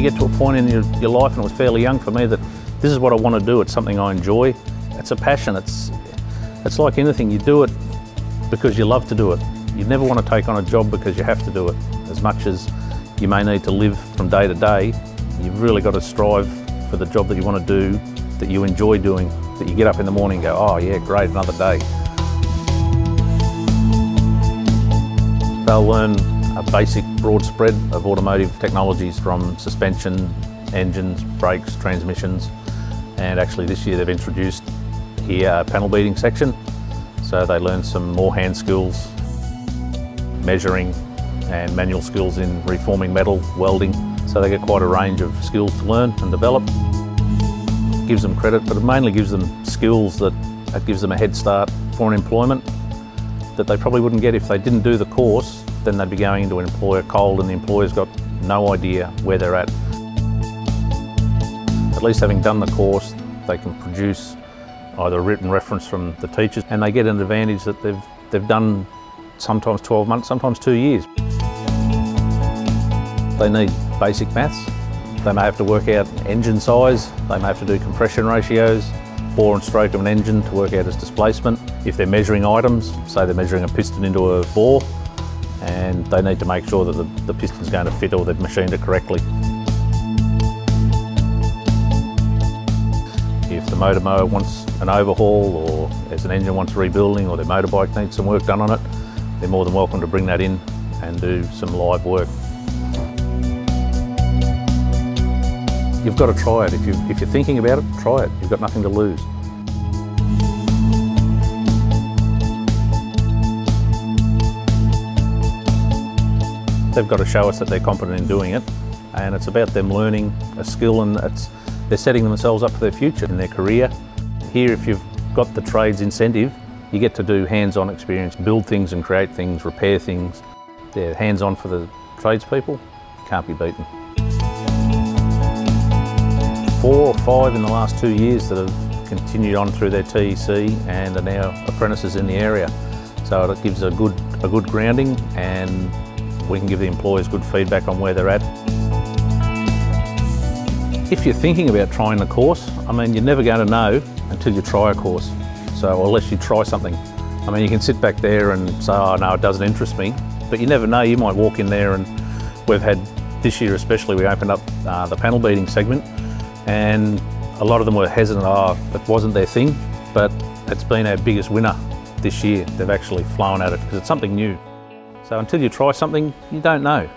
you get to a point in your, your life, and it was fairly young for me, that this is what I want to do. It's something I enjoy. It's a passion. It's, it's like anything. You do it because you love to do it. You never want to take on a job because you have to do it. As much as you may need to live from day to day, you've really got to strive for the job that you want to do, that you enjoy doing, that you get up in the morning and go, oh yeah, great, another day. They'll learn a basic broad spread of automotive technologies from suspension, engines, brakes, transmissions, and actually this year they've introduced here a panel beating section. So they learn some more hand skills, measuring and manual skills in reforming metal, welding. So they get quite a range of skills to learn and develop. gives them credit, but it mainly gives them skills that, that gives them a head start for an employment that they probably wouldn't get if they didn't do the course. Then they'd be going into an employer cold and the employer's got no idea where they're at. At least having done the course, they can produce either a written reference from the teachers and they get an advantage that they've, they've done sometimes 12 months, sometimes two years. They need basic maths. They may have to work out engine size, they may have to do compression ratios, bore and stroke of an engine to work out its displacement. If they're measuring items, say they're measuring a piston into a bore, and they need to make sure that the, the piston's going to fit or they've machined it correctly. If the motor mower wants an overhaul or as an engine wants rebuilding or their motorbike needs some work done on it, they're more than welcome to bring that in and do some live work. You've got to try it. If, you, if you're thinking about it, try it. You've got nothing to lose. They've got to show us that they're competent in doing it and it's about them learning a skill and they're setting themselves up for their future in their career. Here if you've got the trades incentive, you get to do hands-on experience, build things and create things, repair things. They're hands-on for the tradespeople, can't be beaten. Four or five in the last two years that have continued on through their TEC and are now apprentices in the area. So it gives a good, a good grounding and we can give the employers good feedback on where they're at. If you're thinking about trying the course, I mean, you're never going to know until you try a course. So unless you try something. I mean, you can sit back there and say, oh no, it doesn't interest me. But you never know, you might walk in there and we've had, this year especially, we opened up uh, the panel beating segment and a lot of them were hesitant, oh, it wasn't their thing, but it's been our biggest winner this year. They've actually flown at it because it's something new. So until you try something, you don't know.